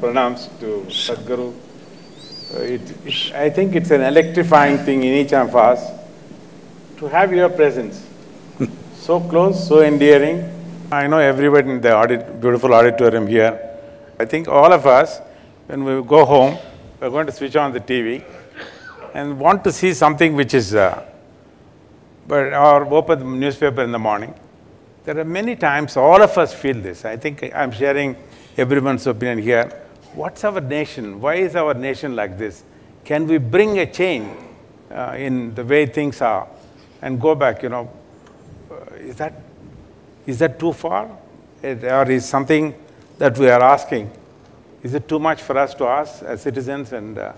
pranams to Sadhguru. Uh, it, it, I think it's an electrifying thing in each of us to have your presence. so close, so endearing. I know everybody in the audit, beautiful auditorium here. I think all of us, when we go home, we're going to switch on the TV and want to see something which is, uh, but, or open the newspaper in the morning. There are many times all of us feel this. I think I'm sharing everyone's opinion here. What's our nation? Why is our nation like this? Can we bring a change uh, in the way things are and go back, you know? Uh, is, that, is that too far? It, or is something that we are asking, is it too much for us to ask as citizens and, uh,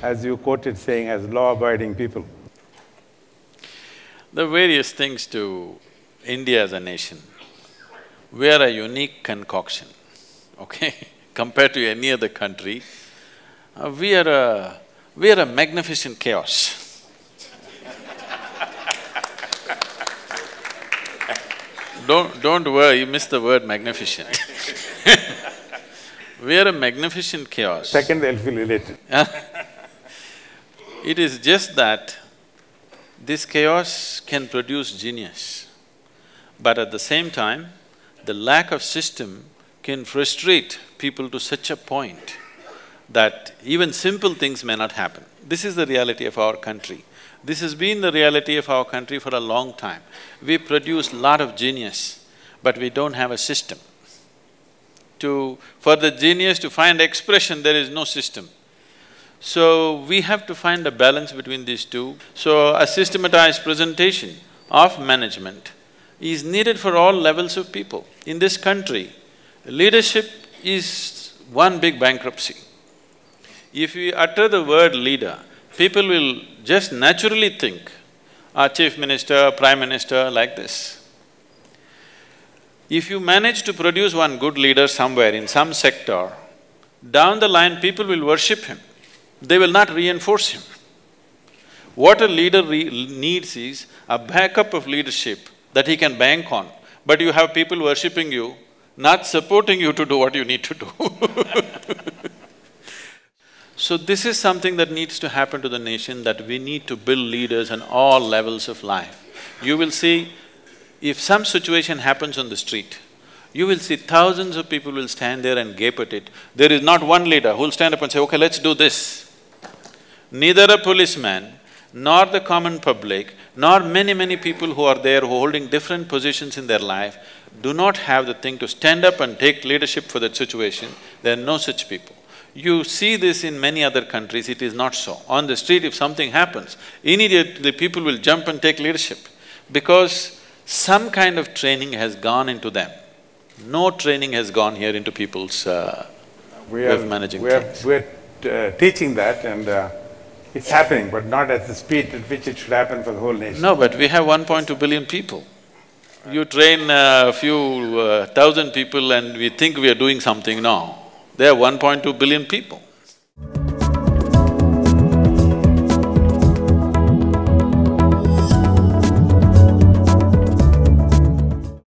as you quoted saying, as law-abiding people? The various things to India as a nation, we are a unique concoction, okay? Compared to any other country, uh, we are a… we are a magnificent chaos. don't… don't worry, you missed the word magnificent We are a magnificent chaos. Second, they'll feel related. it is just that this chaos can produce genius, but at the same time, the lack of system can frustrate people to such a point that even simple things may not happen. This is the reality of our country. This has been the reality of our country for a long time. We produce lot of genius, but we don't have a system. To… for the genius to find expression, there is no system. So, we have to find a balance between these two. So, a systematized presentation of management is needed for all levels of people. In this country, leadership is one big bankruptcy. If we utter the word leader, people will just naturally think, a chief minister, prime minister, like this. If you manage to produce one good leader somewhere in some sector, down the line people will worship him, they will not reinforce him. What a leader needs is a backup of leadership that he can bank on, but you have people worshipping you, not supporting you to do what you need to do So this is something that needs to happen to the nation, that we need to build leaders on all levels of life. You will see if some situation happens on the street, you will see thousands of people will stand there and gape at it. There is not one leader who'll stand up and say, okay, let's do this. Neither a policeman, nor the common public, nor many, many people who are there who are holding different positions in their life do not have the thing to stand up and take leadership for that situation. There are no such people. You see this in many other countries, it is not so. On the street, if something happens, immediately people will jump and take leadership because some kind of training has gone into them. No training has gone here into people's uh, we way are, of managing we things. Are, we're uh, teaching that and uh, it's happening, but not at the speed at which it should happen for the whole nation. No, but we have 1.2 billion people. You train a few uh, thousand people and we think we are doing something, no. There are 1.2 billion people.